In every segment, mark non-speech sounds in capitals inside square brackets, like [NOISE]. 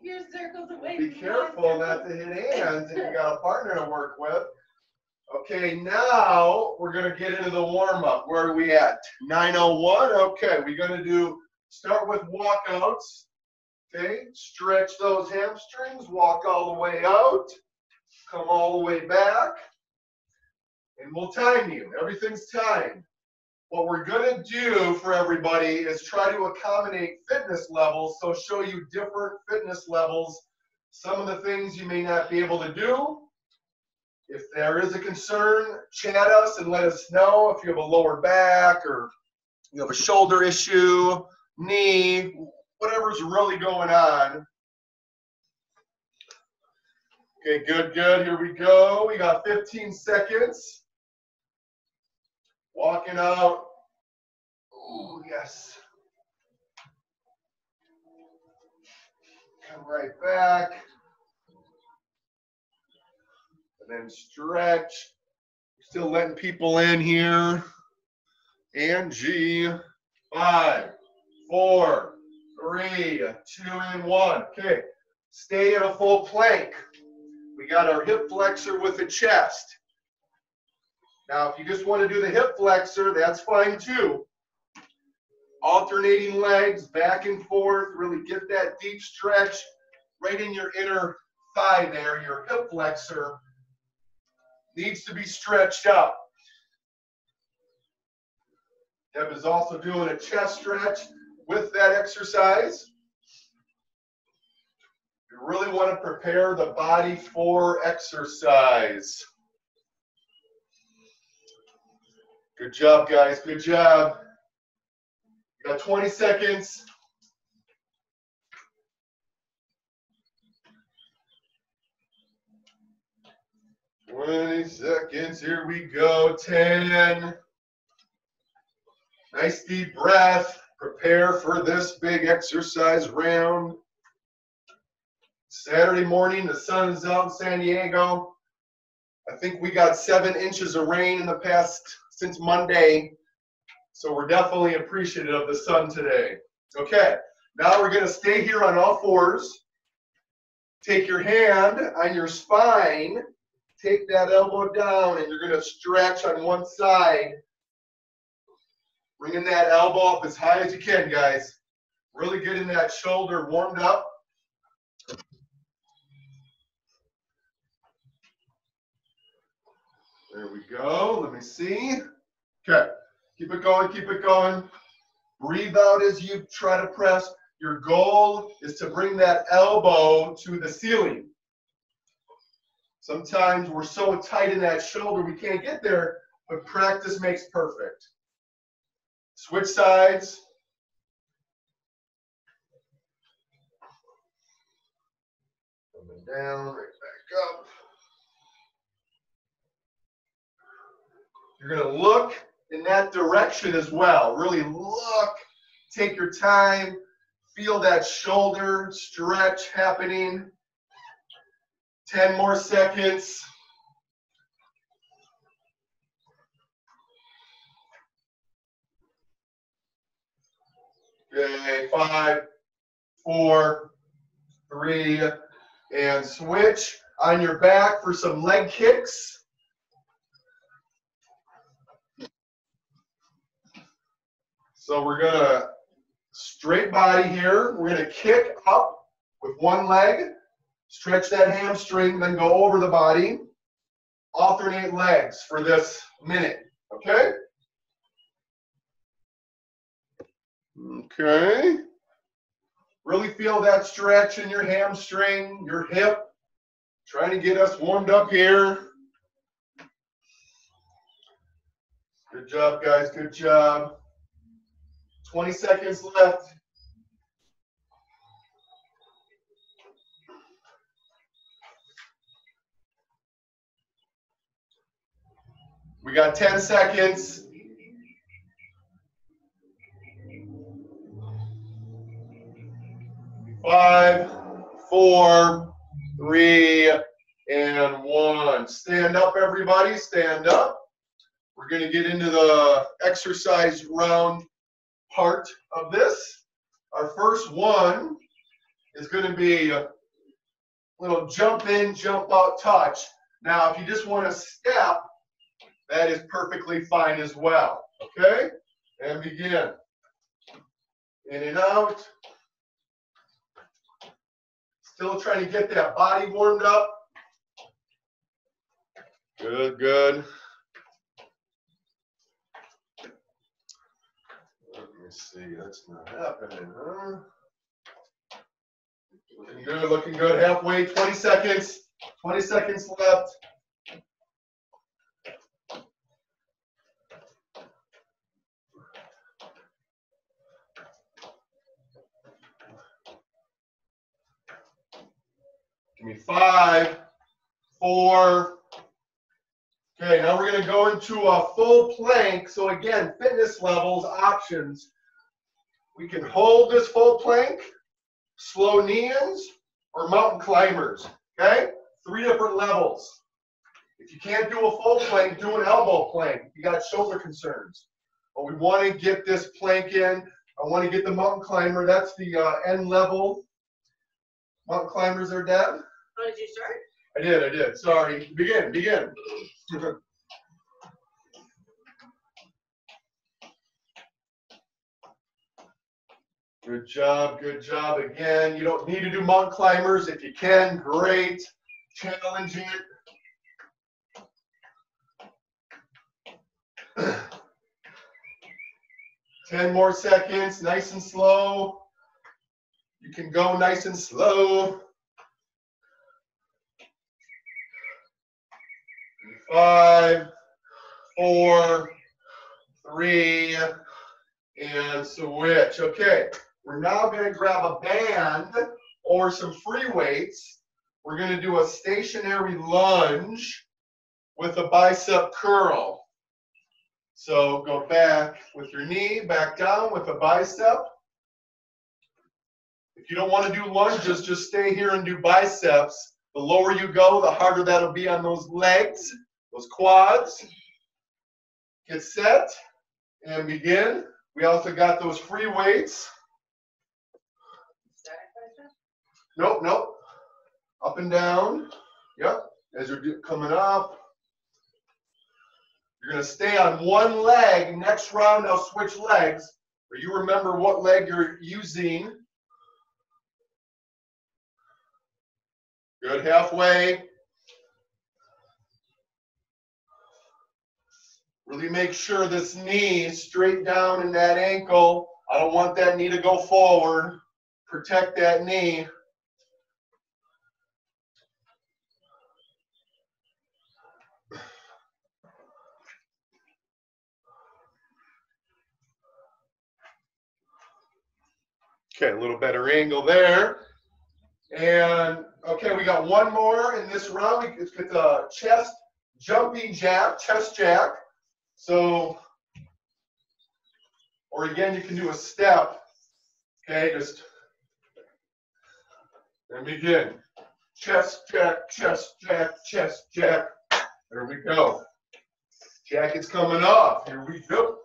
Keep your circles away Be careful not to hit hands if you got a partner to work with. Okay, now we're gonna get into the warm up. Where are we at? 901. Okay, we're gonna do start with walkouts. Okay, stretch those hamstrings, walk all the way out, come all the way back, and we'll time you. Everything's timed. What we're gonna do for everybody is try to accommodate fitness levels, so show you different fitness levels, some of the things you may not be able to do, if there is a concern, chat us and let us know if you have a lower back or you have a shoulder issue, knee, whatever's really going on. Okay, good, good. Here we go. We got 15 seconds. Walking out. Oh, yes. Come right back And then stretch. Still letting people in here. Angie, five, four, three, two, and one. Okay, stay in a full plank. We got our hip flexor with the chest. Now, if you just want to do the hip flexor, that's fine too. Alternating legs back and forth, really get that deep stretch right in your inner thigh there, your hip flexor needs to be stretched out. Deb is also doing a chest stretch with that exercise. You really want to prepare the body for exercise. Good job, guys. Good job. You got 20 seconds. 20 seconds, here we go, 10. Nice deep breath. Prepare for this big exercise round. Saturday morning, the sun is out in San Diego. I think we got seven inches of rain in the past, since Monday. So we're definitely appreciative of the sun today. Okay, now we're gonna stay here on all fours. Take your hand on your spine take that elbow down and you're going to stretch on one side. Bringing that elbow up as high as you can, guys. Really getting that shoulder warmed up. There we go. Let me see. Okay. Keep it going. Keep it going. Breathe out as you try to press. Your goal is to bring that elbow to the ceiling. Sometimes we're so tight in that shoulder we can't get there, but practice makes perfect. Switch sides. Coming down, right back up. You're going to look in that direction as well. Really look, take your time, feel that shoulder stretch happening. 10 more seconds. Okay, five, four, three, and switch on your back for some leg kicks. So we're gonna straight body here. We're gonna kick up with one leg. Stretch that hamstring, then go over the body. Alternate legs for this minute, okay? Okay. Really feel that stretch in your hamstring, your hip. Trying to get us warmed up here. Good job, guys. Good job. 20 seconds left. We got 10 seconds. Five, four, three, and one. Stand up, everybody. Stand up. We're going to get into the exercise round part of this. Our first one is going to be a little jump in, jump out touch. Now, if you just want to step, that is perfectly fine as well. Okay? And begin. In and out. Still trying to get that body warmed up. Good, good. Let see, that's not happening, huh? Looking good, looking good. Halfway, 20 seconds. 20 seconds left. Give me five, four. Okay, now we're going to go into a full plank. So again, fitness levels, options. We can hold this full plank, slow knee-ins, or mountain climbers. Okay, three different levels. If you can't do a full plank, do an elbow plank. You got shoulder concerns. But we want to get this plank in. I want to get the mountain climber. That's the uh, end level. Mountain climbers are dead. Oh, did you start? I did, I did. Sorry. Begin, begin. [LAUGHS] Good job, good job. Again, you don't need to do mountain climbers. If you can, great. Challenge it. [CLEARS THROAT] Ten more seconds, nice and slow. You can go nice and slow. Five, four, three, and switch. Okay, we're now going to grab a band or some free weights. We're going to do a stationary lunge with a bicep curl. So go back with your knee, back down with a bicep. If you don't want to do lunges, just stay here and do biceps. The lower you go, the harder that'll be on those legs, those quads. Get set and begin. We also got those free weights. Static bicep? Nope, nope. Up and down. Yep. As you're coming up. You're going to stay on one leg. Next round, I'll switch legs. Or you remember what leg you're using. Good. Halfway. Really make sure this knee is straight down in that ankle. I don't want that knee to go forward. Protect that knee. Okay, a little better angle there. And okay, we got one more in this round. We- with the chest jumping jack, chest jack. So, or again, you can do a step. Okay, just and begin. Chest jack, chest jack, chest jack. There we go. Jacket's coming off. Here we go.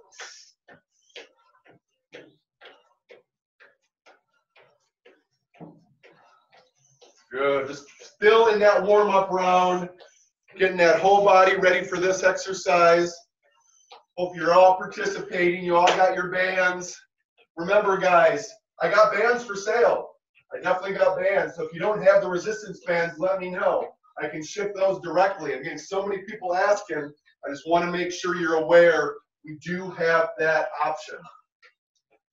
Good. Just still in that warm up round, getting that whole body ready for this exercise. Hope you're all participating. You all got your bands. Remember, guys, I got bands for sale. I definitely got bands. So if you don't have the resistance bands, let me know. I can ship those directly. I'm getting so many people asking. I just want to make sure you're aware we do have that option.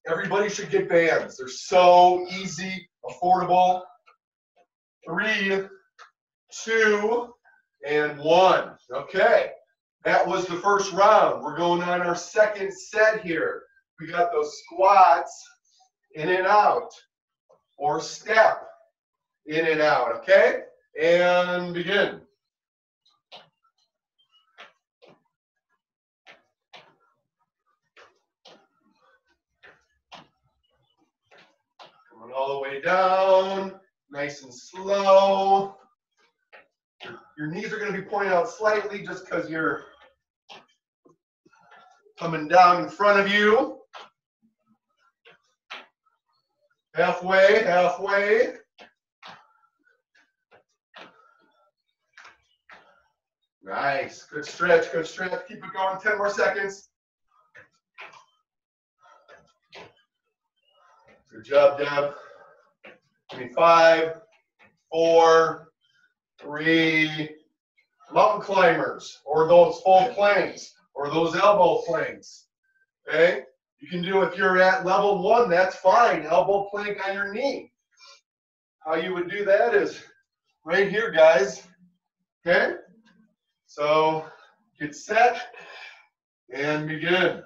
Everybody should get bands. They're so easy, affordable. Three, two, and one. Okay, that was the first round. We're going on our second set here. We got those squats in and out, or step in and out. Okay, and begin. Coming all the way down, nice and slow. Your, knees are going to be pointed out slightly just because you're coming down in front of you. Halfway, halfway. Nice, good stretch, good stretch. Keep it going, 10 more seconds. Good job, Deb. Give five, four, three. Mountain climbers, or those full planks, or those elbow planks. Okay? You can do if you're at level one, that's fine. Elbow plank on your knee. How you would do that is right here, guys. Okay? So get set and begin.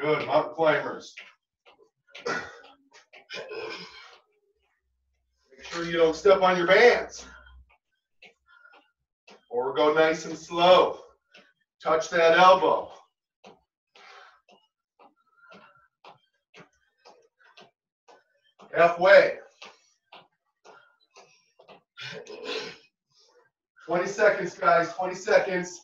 Good, mountain climbers. Sure you don't step on your bands. Or go nice and slow. Touch that elbow. Halfway. 20 seconds, guys, 20 seconds.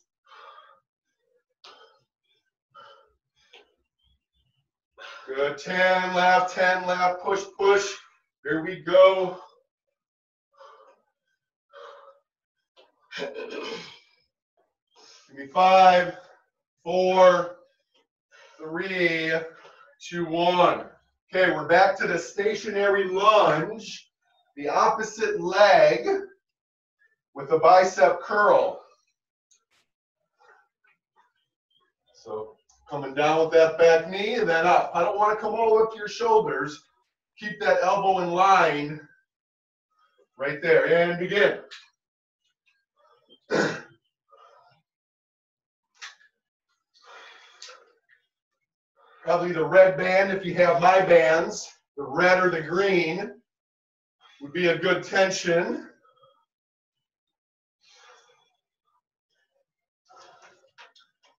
Good, 10 left, 10 left, push, push. Here we go. Give me five, four, three, two, one. Okay, we're back to the stationary lunge, the opposite leg with a bicep curl. So coming down with that back knee and then up. I don't want to come all the way up to your shoulders. Keep that elbow in line right there and begin. Probably the red band if you have my bands, the red or the green would be a good tension.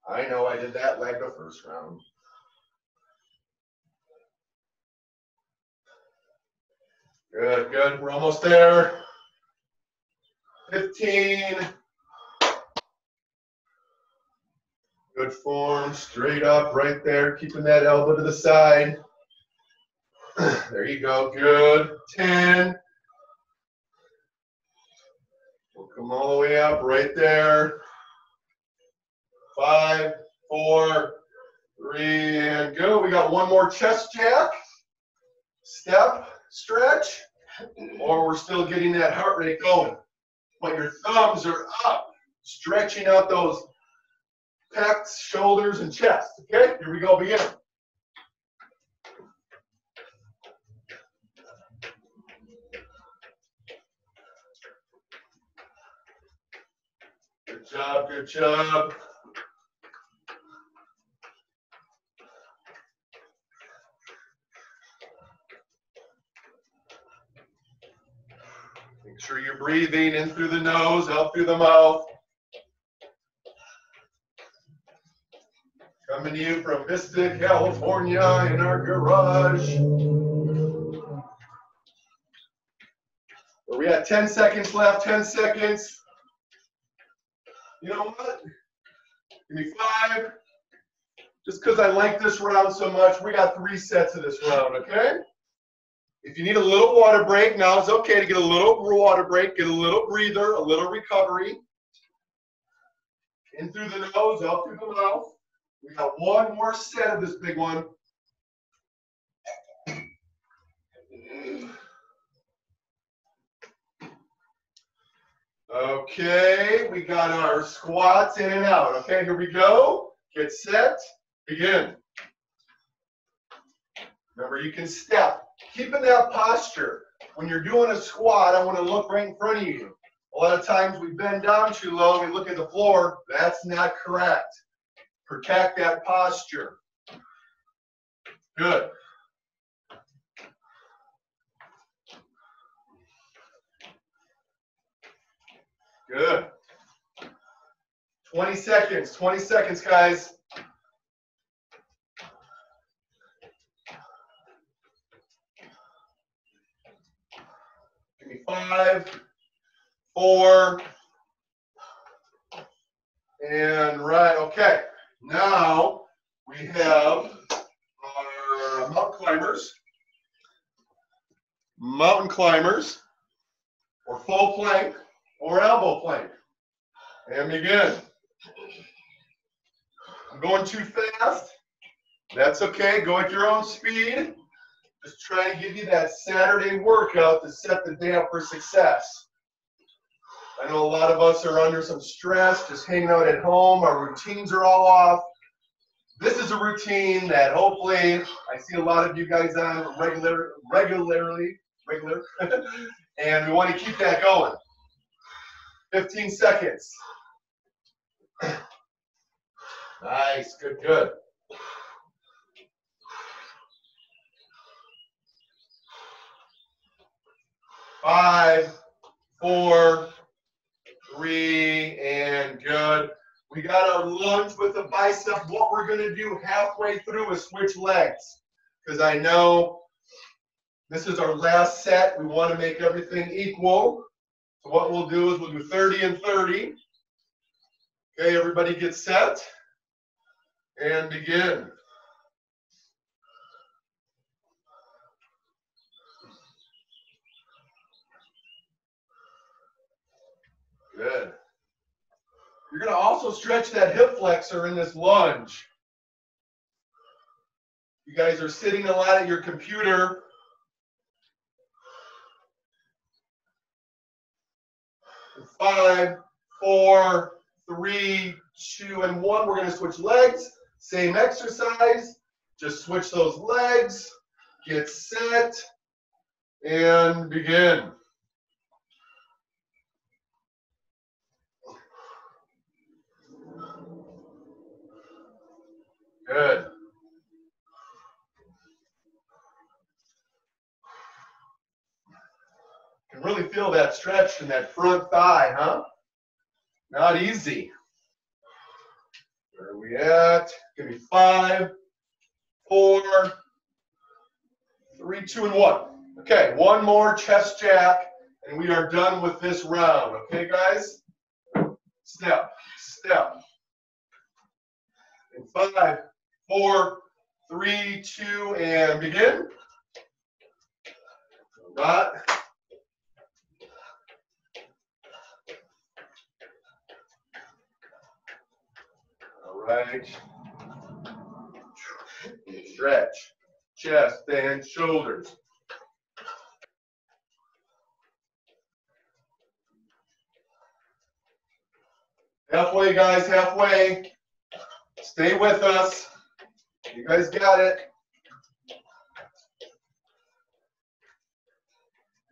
I know I did that leg the first round. Good, good. We're almost there. 15. Good form, straight up right there, keeping that elbow to the side. [CLEARS THROAT] There you go, good. 10. We'll come all the way up right there. Five, four, three, and go. We got one more chest jack. Step, stretch, or we're still getting that heart rate going. But your thumbs are up, stretching out those pecs, shoulders, and chest. Okay, here we go, begin. Good job, good job. Make sure you're breathing in through the nose, out through the mouth. Coming to you from Vista, California in our garage. Where we got 10 seconds left, 10 seconds. You know what? Give me five. Just because I like this round so much, we got three sets of this round, okay? If you need a little water break, now it's okay to get a little water break, get a little breather, a little recovery. In through the nose, out through the mouth. We got one more set of this big one. Okay, we got our squats in and out. Okay, here we go. Get set, begin. Remember, you can step. Keeping that posture. When you're doing a squat, I want to look right in front of you. A lot of times we bend down too low, we look at the floor. That's not correct. Protect that posture. Good. Good. 20 seconds, 20 seconds, guys. Give me five, four, and right, okay. Now we have our mountain climbers, mountain climbers, or full plank, or elbow plank. And begin. I'm going too fast. That's okay. Go at your own speed. Just try to give you that Saturday workout to set the day up for success. I know a lot of us are under some stress, just hanging out at home. Our routines are all off. This is a routine that hopefully I see a lot of you guys on regular, regularly, regular, [LAUGHS] and we want to keep that going. 15 seconds. [CLEARS THROAT] Nice, good, good. Five, four, three, and good. We got our lunge with the bicep. What we're gonna do halfway through is switch legs. Because I know this is our last set. We wanna make everything equal. So what we'll do is we'll do 30 and 30. Okay, everybody get set and begin. Good. You're going to also stretch that hip flexor in this lunge. You guys are sitting a lot at your computer. Five, four, three, two, and one. We're going to switch legs. Same exercise. Just switch those legs. Get set. And begin. Good. Can really feel that stretch in that front thigh, huh? Not easy. Where are we at? Give me five, four, three, two, and one. Okay, one more chest jack, and we are done with this round. Okay, guys? Step, step. In five, four, three, two, and begin. Got. All right. Stretch, chest and shoulders. Halfway, guys, halfway. Stay with us. You guys got it.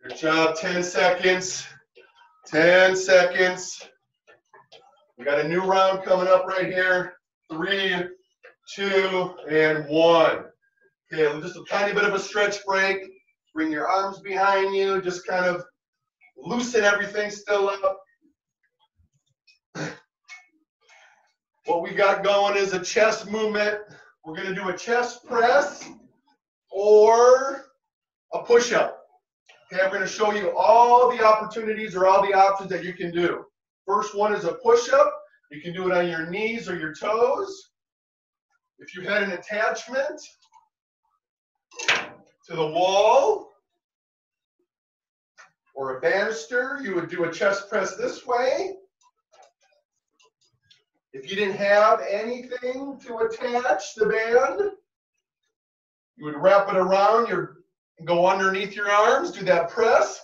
Good job. 10 seconds. 10 seconds. We got a new round coming up right here. Three, two, and one. Okay, just a tiny bit of a stretch break. Bring your arms behind you. Just kind of loosen everything still up. What we got going is a chest movement. We're going to do a chest press or a push-up. Okay, I'm going to show you all the opportunities or all the options that you can do. First one is a push-up. You can do it on your knees or your toes. If you had an attachment to the wall or a banister, you would do a chest press this way. If you didn't have anything to attach the band, you would wrap it around your and go underneath your arms, do that press.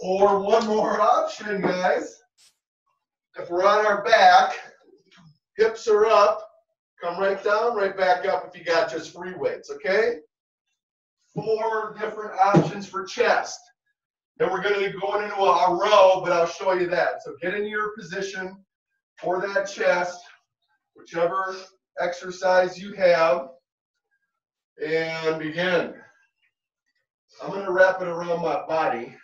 Or one more option, guys. If we're on our back, hips are up, come right down, right back up if you got just free weights, okay? Four different options for chest. Then we're going to be going into a, a row, but I'll show you that. So get into your position for that chest, whichever exercise you have, and begin. I'm going to wrap it around my body.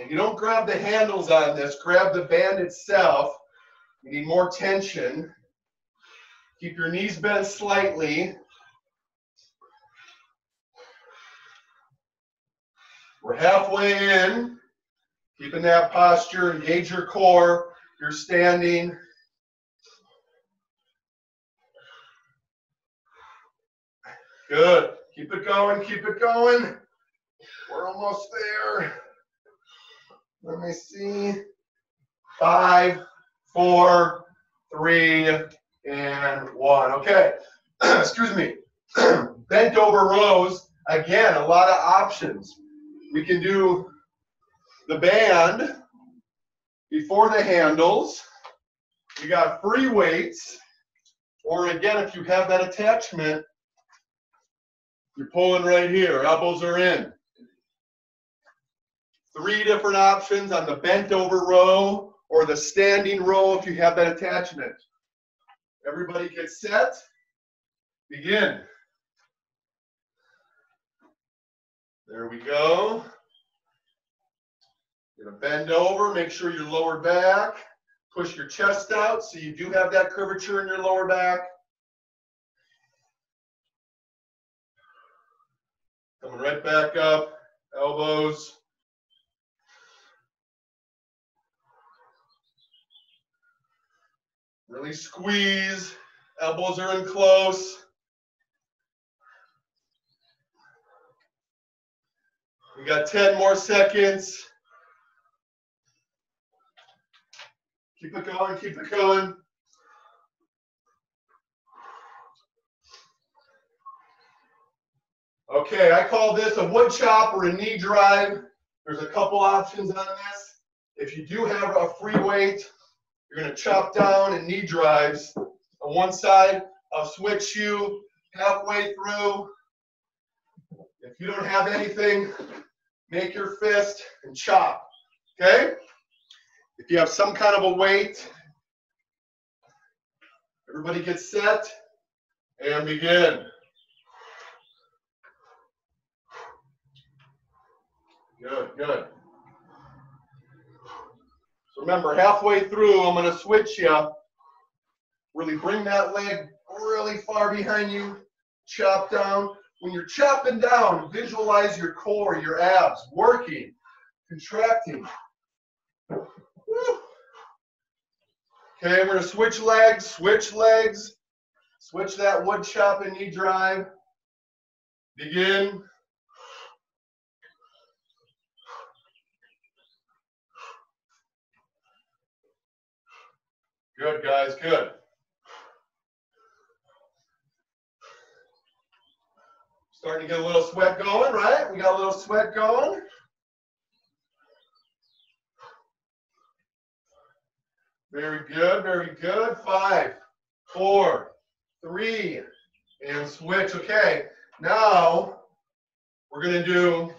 And you don't grab the handles on this, grab the band itself. You need more tension. Keep your knees bent slightly. We're halfway in. Keeping that posture, engage your core. You're standing. Good. Keep it going, keep it going. We're almost there. Let me see. Five, four, three, and one. Okay. [CLEARS THROAT] Excuse me. [CLEARS THROAT] Bent over rows. Again, a lot of options. We can do the band before the handles. You got free weights. Or again, if you have that attachment, you're pulling right here. Elbows are in. Three different options on the bent over row or the standing row if you have that attachment. Everybody get set. Begin. There we go. You're gonna bend over, make sure your lower back, push your chest out so you do have that curvature in your lower back. Coming right back up, elbows. Really squeeze, elbows are in close. We got 10 more seconds. Keep it going, keep it going. Okay, I call this a wood chop or a knee drive. There's a couple options on this. If you do have a free weight, you're going to chop down and knee drives on one side. I'll switch you halfway through. If you don't have anything, make your fist and chop. Okay? If you have some kind of a weight, everybody get set and begin. Good, good. So remember, halfway through, I'm going to switch you. Really bring that leg really far behind you. Chop down. When you're chopping down, visualize your core, your abs working, contracting. Okay, we're to switch legs, switch legs, switch that wood chop and knee drive. Begin. Good, guys, good. Starting to get a little sweat going, right? We got a little sweat going. Very good, very good. Five, four, three, and switch. Okay, now we're to do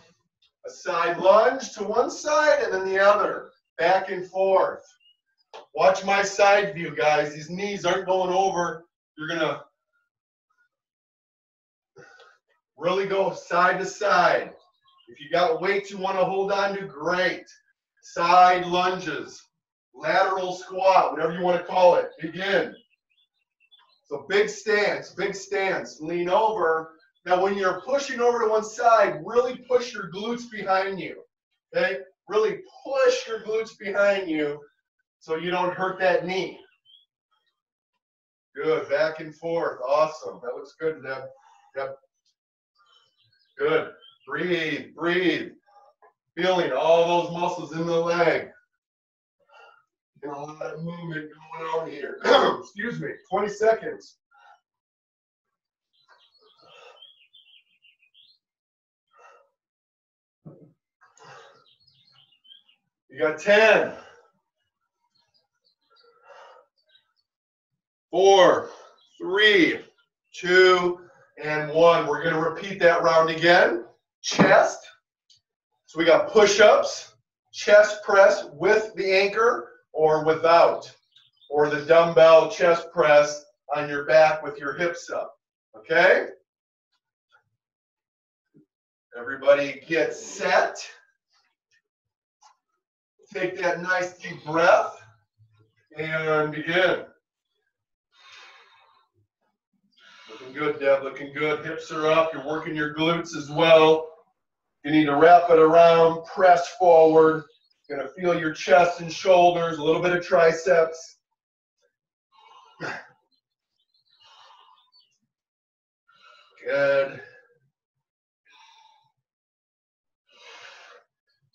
a side lunge to one side and then the other, back and forth. Watch my side view, guys. These knees aren't going over. You're going really go side to side. If you got weights you want to hold on to, great. Side lunges lateral squat, whatever you want to call it. Begin. So big stance, big stance. Lean over. Now when you're pushing over to one side, really push your glutes behind you. Okay? Really push your glutes behind you so you don't hurt that knee. Good. Back and forth. Awesome. That looks good, Deb. Yep. Good. Breathe. Breathe. Feeling all those muscles in the leg Got a lot of movement going on here. [CLEARS THROAT] Excuse me, 20 seconds. You got 10. Four, three, two, and one. We're going to repeat that round again. Chest. So we got push-ups, chest press with the anchor, or without, or the dumbbell chest press on your back with your hips up. Okay? Everybody get set. Take that nice deep breath and begin. Looking good, Deb. Looking good. Hips are up. You're working your glutes as well. You need to wrap it around, press forward. You're going to feel your chest and shoulders, a little bit of triceps. Good.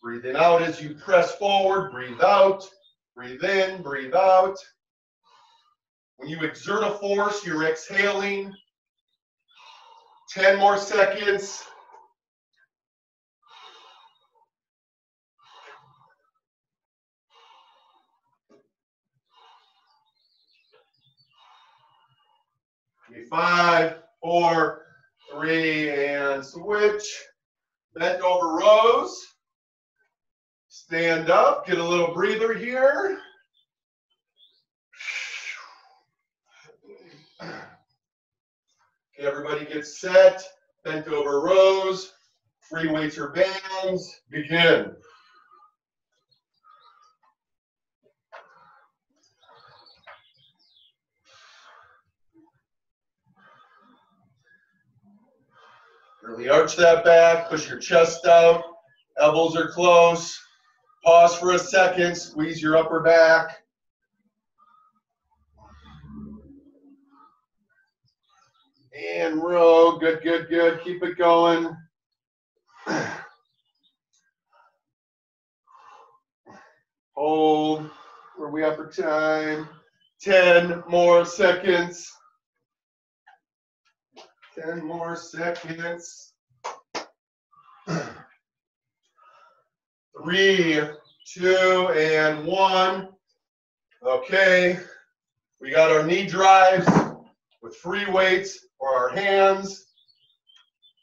Breathing out as you press forward, breathe out, breathe in, breathe out. When you exert a force, you're exhaling. 10 more seconds. Five, four, three, and switch. Bent over rows. Stand up, get a little breather here. Okay, everybody get set, bent over rows, free weights or bands, begin. Really arch that back, push your chest out, elbows are close. Pause for a second, squeeze your upper back. And row, good, good, good, keep it going. [SIGHS] Hold, where we up for time? 10 more seconds. 10 more seconds. [SIGHS] Three, two, and one. Okay, we got our knee drives with free weights for our hands.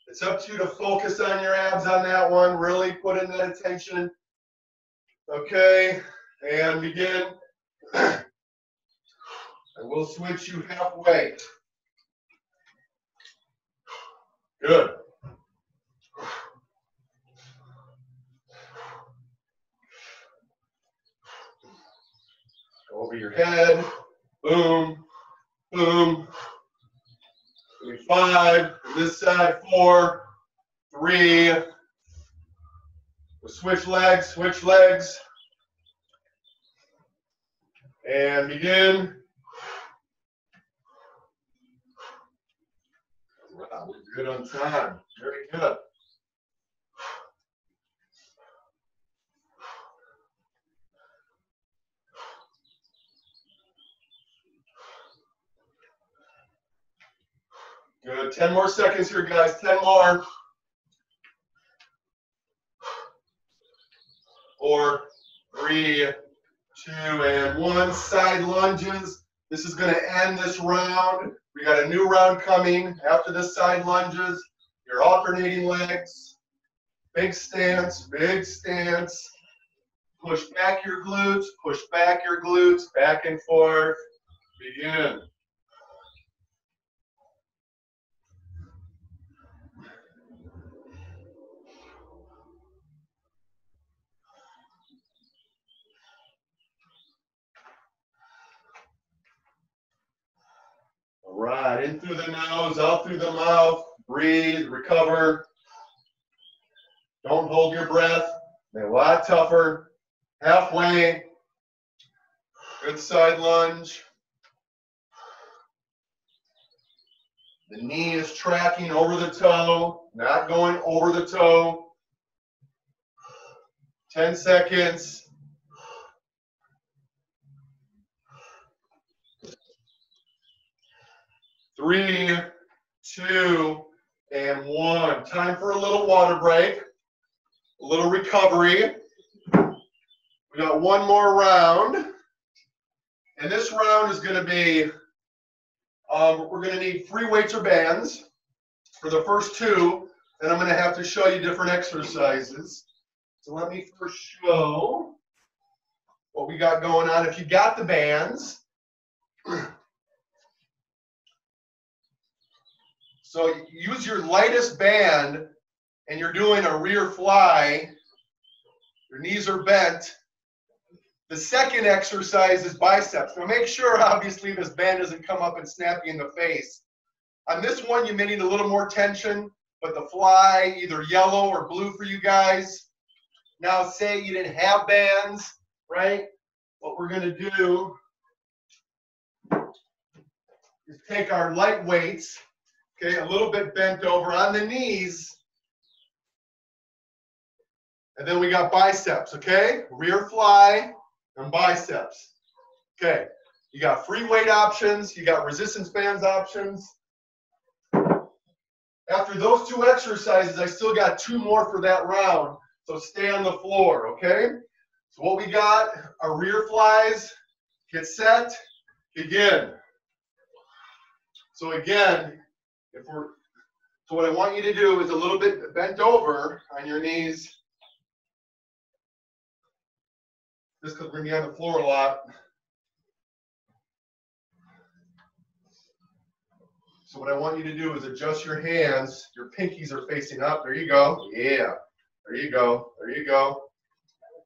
It's up to you to focus on your abs on that one. Really put in that attention. Okay, and begin. [CLEARS THROAT] I will switch you halfway. Good. Over your head. Boom. Boom. Five. This side. Four. Three. Switch legs. Switch legs. And begin. Wow, we're good on time. Very good. Good. 10 more seconds here, guys. 10 more. Four, three, two, and one. Side lunges. This is going to end this round. We got a new round coming after the side lunges. Your alternating legs. Big stance, big stance. Push back your glutes, push back your glutes, back and forth. Begin. In through the nose, out through the mouth. Breathe, recover. Don't hold your breath. They're a lot tougher. Halfway. Good side lunge. The knee is tracking over the toe, not going over the toe. 10 seconds. Three, two, and one. Time for a little water break, a little recovery. We got one more round. And this round is going to be, um, we're going to need free weights or bands for the first two. And I'm going to have to show you different exercises. So let me first show what we got going on. If you got the bands, [CLEARS THROAT] So use your lightest band and you're doing a rear fly, your knees are bent. The second exercise is biceps. Now make sure, obviously, this band doesn't come up and snap you in the face. On this one, you may need a little more tension, but the fly, either yellow or blue for you guys. Now say you didn't have bands, right? What we're gonna do is take our light weights Okay, a little bit bent over on the knees. And then we got biceps, okay? Rear fly and biceps. Okay, you got free weight options, you got resistance bands options. After those two exercises, I still got two more for that round. So stay on the floor, okay? So what we got are rear flies, get set, begin. So again, if we're, so what I want you to do is a little bit bent over on your knees. Just because we're going to be on the floor a lot. So what I want you to do is adjust your hands. Your pinkies are facing up. There you go. Yeah. There you go. There you go.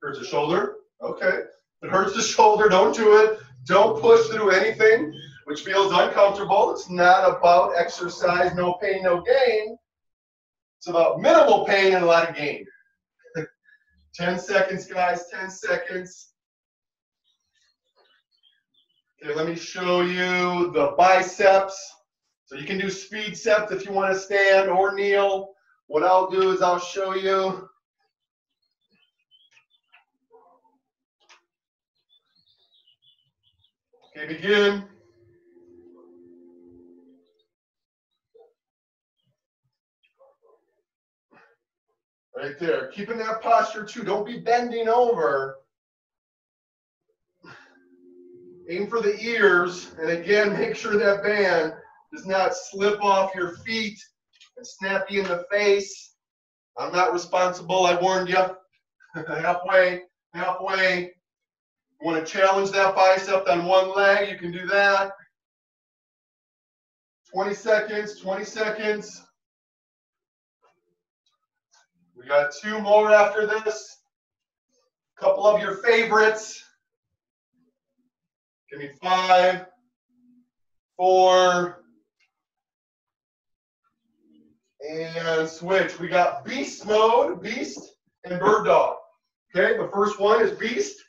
Hurts the shoulder. Okay. If it hurts the shoulder, don't do it. Don't push through anything which feels uncomfortable. It's not about exercise, no pain, no gain. It's about minimal pain and a lot of gain. [LAUGHS] 10 seconds, guys, 10 seconds. Okay, let me show you the biceps. So you can do speed steps if you want to stand or kneel. What I'll do is I'll show you. Okay, begin. Right there. Keeping that posture too. Don't be bending over. Aim for the ears. And again, make sure that band does not slip off your feet and snap you in the face. I'm not responsible. I warned you. [LAUGHS] halfway, halfway. You want to challenge that bicep on one leg, you can do that. 20 seconds, 20 seconds. We got two more after this. A couple of your favorites. Give me five, four, and switch. We got beast mode, beast, and bird dog. Okay, the first one is beast.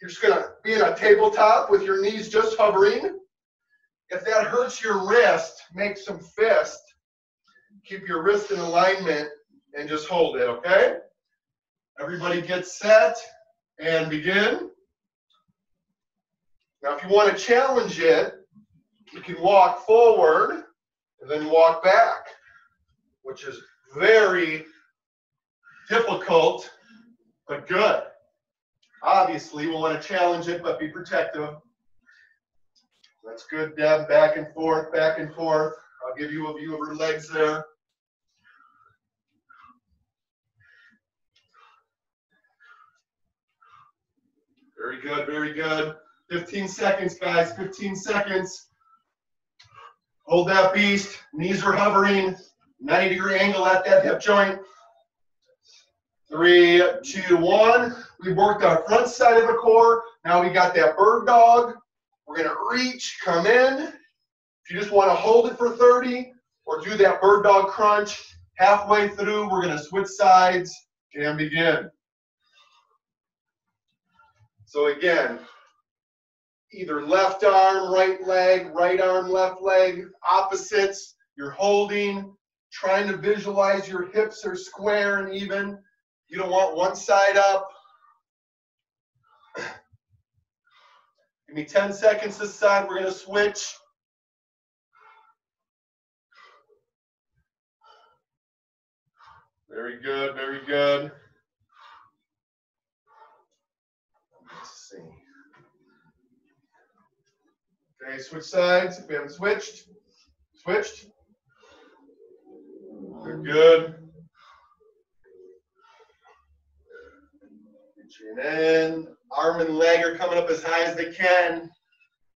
You're just gonna be in a tabletop with your knees just hovering. If that hurts your wrist, make some fist. Keep your wrist in alignment and just hold it, okay? Everybody get set and begin. Now, if you want to challenge it, you can walk forward and then walk back, which is very difficult, but good. Obviously, we'll want to challenge it, but be protective. That's good, Deb. Back and forth, back and forth. I'll give you a view of her legs there. Very good, very good. 15 seconds, guys, 15 seconds. Hold that beast. Knees are hovering. 90 degree angle at that hip joint. Three, two, one. We worked our front side of the core. Now we got that bird dog. We're going to reach, come in. If you just want to hold it for 30 or do that bird dog crunch, halfway through, we're going to switch sides and begin. So again, either left arm, right leg, right arm, left leg, opposites. You're holding, trying to visualize your hips are square and even. You don't want one side up. Give me 10 seconds this side. We're going to switch. Very good, very good. Okay, switch sides. If we haven't switched, switched. They're good. Reaching in. Arm and leg are coming up as high as they can.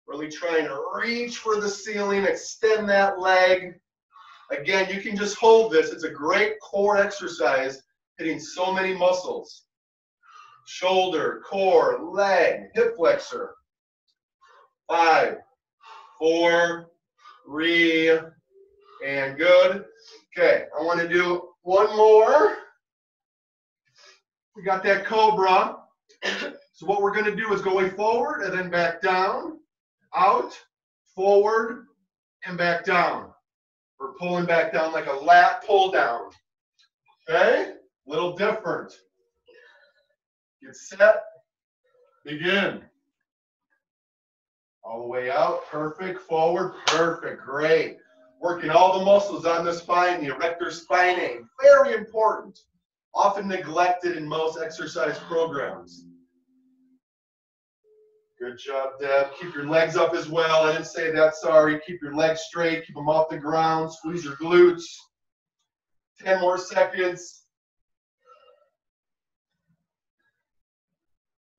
Really trying to reach for the ceiling, extend that leg. Again, you can just hold this. It's a great core exercise, hitting so many muscles. Shoulder, core, leg, hip flexor. Five, four, three, and good. Okay, I want to do one more. We got that cobra. So what we're going to do is go way forward and then back down, out, forward, and back down. We're pulling back down like a lat pull down. Okay? Little different. Get set. Begin. All the way out. Perfect. Forward. Perfect. Great. Working all the muscles on the spine, the erector spinae. Very important. Often neglected in most exercise programs. Good job, Deb. Keep your legs up as well. I didn't say that, sorry. Keep your legs straight. Keep them off the ground. Squeeze your glutes. 10 more seconds.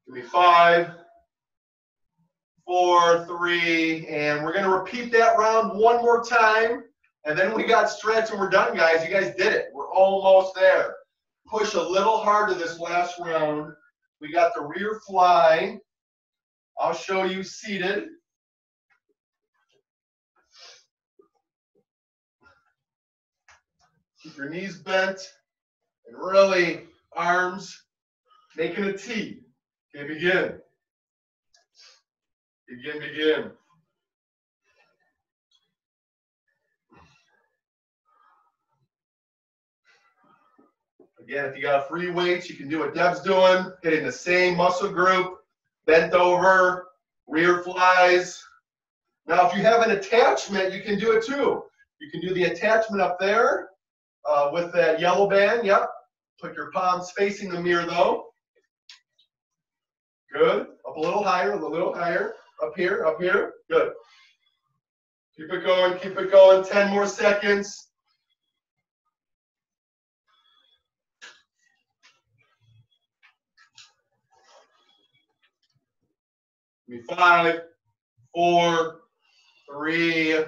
Give me five, four, three, and we're gonna repeat that round one more time. And then we got stretch and we're done, guys. You guys did it. We're almost there. Push a little harder this last round. We got the rear fly. I'll show you seated. Keep your knees bent and really arms making a T. Okay, begin. Begin, begin. Again, if you got free weights, you can do what Deb's doing, hitting the same muscle group, bent over, rear flies. Now, if you have an attachment, you can do it too. You can do the attachment up there uh, with that yellow band. Yep. Put your palms facing the mirror though. Good. Up a little higher, a little higher. Up here, up here. Good. Keep it going, keep it going. 10 more seconds. Give me five, four, three,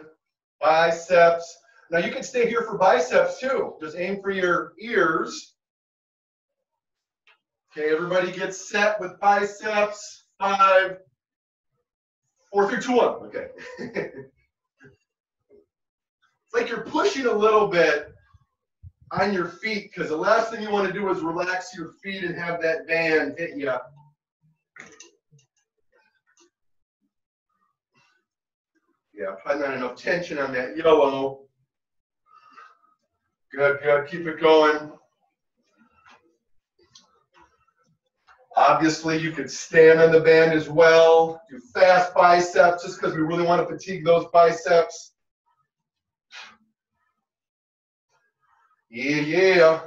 biceps. Now you can stay here for biceps too. Just aim for your ears. Okay, everybody gets set with biceps. Five, four, three, two, one. Okay. [LAUGHS] it's like you're pushing a little bit on your feet because the last thing you want to do is relax your feet and have that band hit you. Yeah, probably not enough tension on that yellow. Good, good. Keep it going. Obviously, you could stand on the band as well. Do fast biceps just because we really want to fatigue those biceps. Yeah, yeah.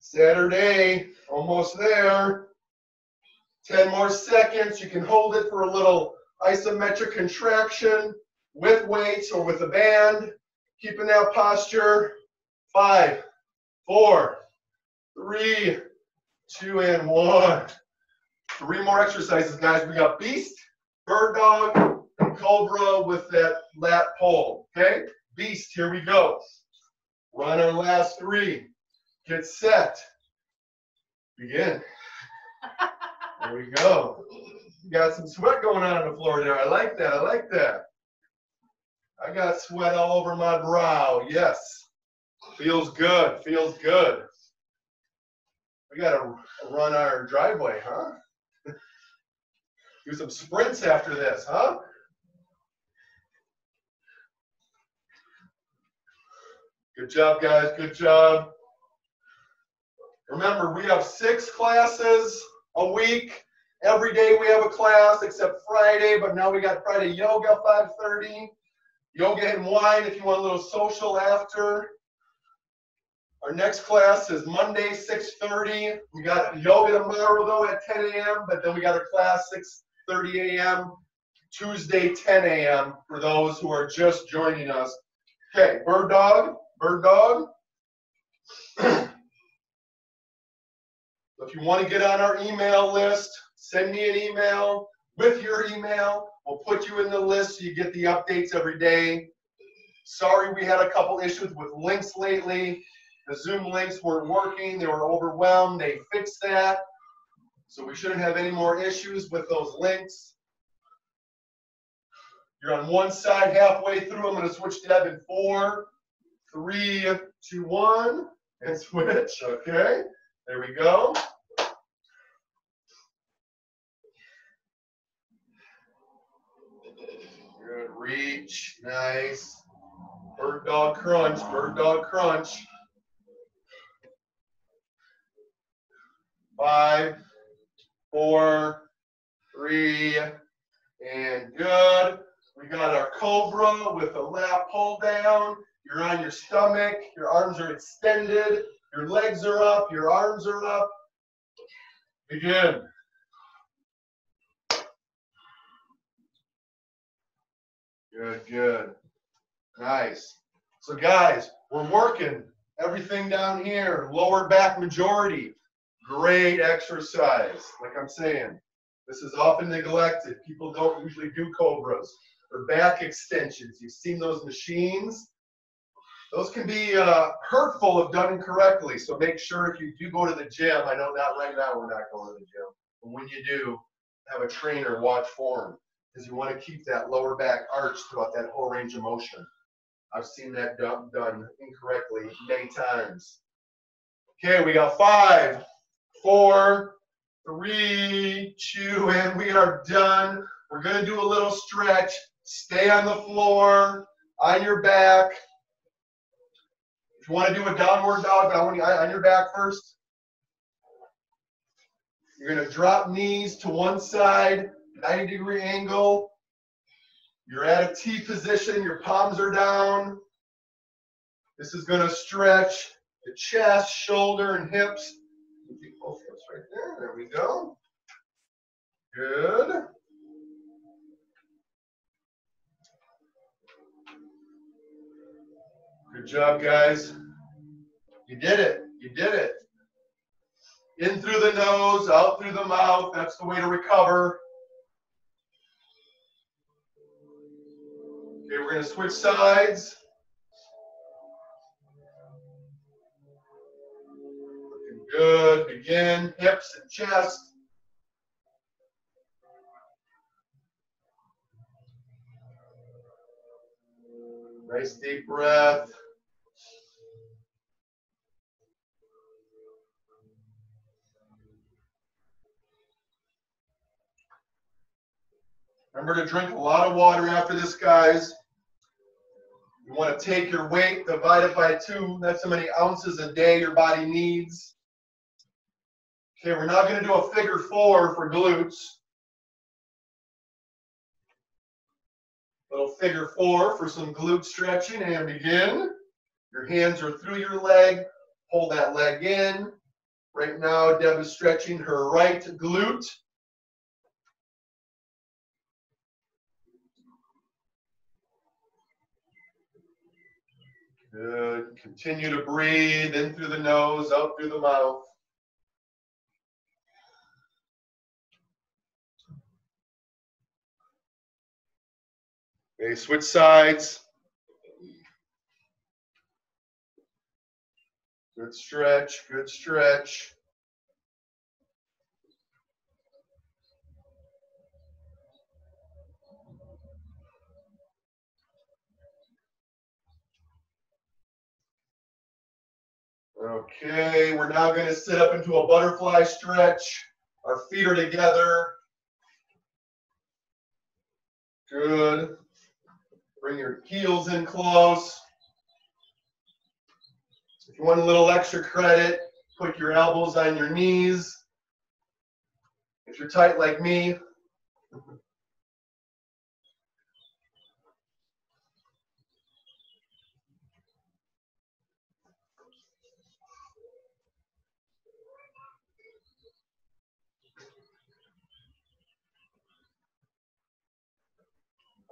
Saturday, almost there. 10 more seconds. You can hold it for a little isometric contraction with weights or with a band. Keeping that posture. Five, four, three, two, and one. Three more exercises, guys. We got beast, bird dog, and cobra with that lat pull. Okay? Beast, here we go. Run our last three. Get set. Begin. [LAUGHS] There we go. You got some sweat going on on the floor there. I like that. I like that. I got sweat all over my brow. Yes. Feels good. Feels good. We got to run our driveway, huh? Do some sprints after this, huh? Good job, guys. Good job. Remember, we have six classes a week. Every day we have a class except Friday, but now we got Friday yoga 5:30. Yoga and wine if you want a little social after. Our next class is Monday, 6.30. We got yoga tomorrow, though, at 10 a.m., but then we got a class 6.30 a.m., Tuesday, 10 a.m., for those who are just joining us. Okay, bird dog, bird dog. if you want to get on our email list, send me an email with your email. We'll put you in the list so you get the updates every day. Sorry we had a couple issues with links lately. The Zoom links weren't working. They were overwhelmed. They fixed that. So we shouldn't have any more issues with those links. You're on one side halfway through. I'm going to switch to Evan four, three, two, one, and switch. Okay, there we go. Good reach, nice. Bird dog crunch, bird dog crunch. Five, four, three, and good. We got our cobra with a lat pull down. You're on your stomach. Your arms are extended. Your legs are up. Your arms are up. Begin. Good, good. Nice. So guys, we're working everything down here, lower back majority. Great exercise. Like I'm saying, this is often neglected. People don't usually do cobras or back extensions. You've seen those machines. Those can be uh, hurtful if done incorrectly. So make sure if you do go to the gym, I know not right now we're not going to the gym, but when you do, have a trainer watch for them because you want to keep that lower back arch throughout that whole range of motion. I've seen that done, done incorrectly many times. Okay, we got five, four, three, two, and we are done. We're going to do a little stretch. Stay on the floor, on your back. If you want to do a downward dog, but I want you on your back first. You're going to drop knees to one side, 90 degree angle. You're at a T position, your palms are down. This is going to stretch the chest, shoulder, and hips. Right there. There we go. Good. Good job, guys. You did it. You did it. In through the nose, out through the mouth. That's the way to recover. Okay, we're going to switch sides. Good. Begin hips and chest. Nice deep breath. Remember to drink a lot of water after this, guys. You want to take your weight, divide it by two. That's how many ounces a day your body needs. Okay, we're now going to do a figure four for glutes. Little figure four for some glute stretching and begin. Your hands are through your leg. Pull that leg in. Right now, Deb is stretching her right glute. Good. Continue to breathe in through the nose, out through the mouth. Okay, switch sides. Good stretch, good stretch. Okay, we're now going to sit up into a butterfly stretch. Our feet are together. Good. Bring your heels in close. If you want a little extra credit, put your elbows on your knees. If you're tight like me,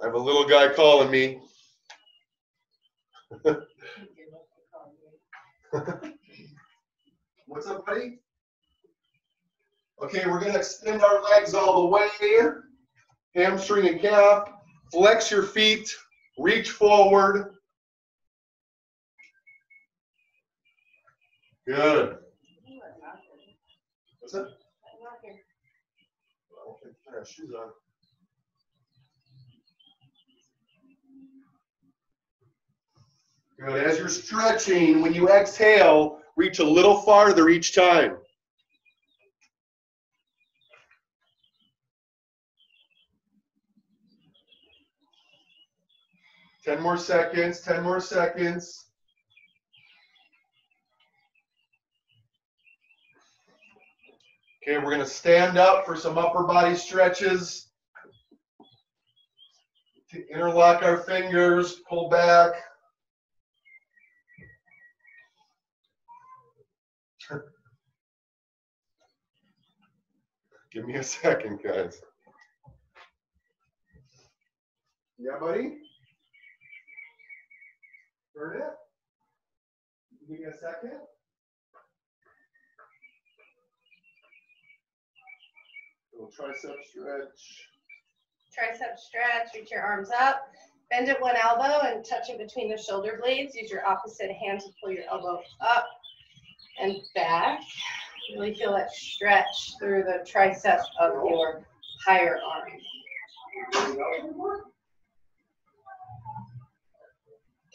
I have a little guy calling me. [LAUGHS] What's up, buddy? Okay, we're going to extend our legs all the way. Here. Hamstring and calf. Flex your feet. Reach forward. Good. What's that? Well, shoes on. Good. As you're stretching, when you exhale, reach a little farther each time. Ten more seconds, ten more seconds. Okay, we're gonna stand up for some upper body stretches. To interlock our fingers, pull back. Give me a [LAUGHS] second, guys. Yeah, buddy? Heard it? Give me a second. Little tricep stretch. Tricep stretch, reach your arms up. Bend at one elbow and touch it between the shoulder blades. Use your opposite hand to pull your elbow up and back. Really feel that stretch through the tricep of your higher arm.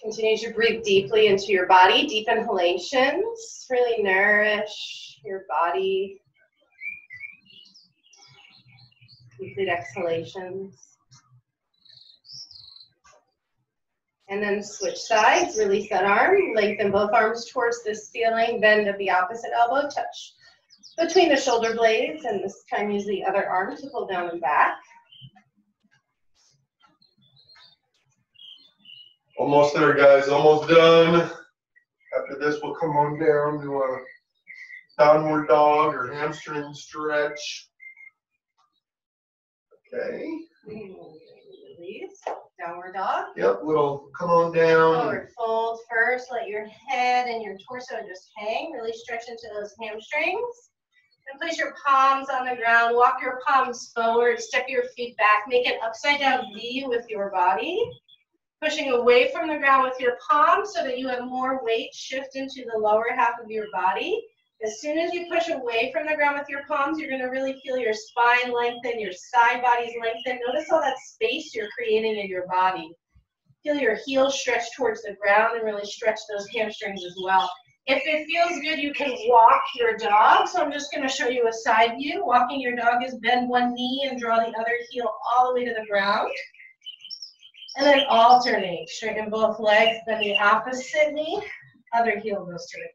Continue to breathe deeply into your body, deep inhalations. Really nourish your body. Complete exhalations. And then switch sides, release that arm, lengthen both arms towards the ceiling, bend at the opposite elbow, touch between the shoulder blades, and this time use the other arm to pull down and back. Almost there, guys. Almost done. After this, we'll come on down to a downward dog or hamstring stretch. Okay. Release, downward dog. Yep, little come on down. Forward fold first. Let your head and your torso just hang. Really stretch into those hamstrings. And place your palms on the ground. Walk your palms forward. Step your feet back. Make an upside down mm-hmm. V with your body. Pushing away from the ground with your palms so that you have more weight shift into the lower half of your body. As soon as you push away from the ground with your palms, you're going to really feel your spine lengthen, your side bodies lengthen. Notice all that space you're creating in your body. Feel your heels stretch towards the ground and really stretch those hamstrings as well. If it feels good, you can walk your dog. So I'm just going to show you a side view. Walking your dog is bend one knee and draw the other heel all the way to the ground. And then alternate. Straighten both legs, then the opposite knee, other heel goes to the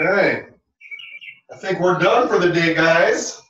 ground. Okay. I think we're done for the day, guys.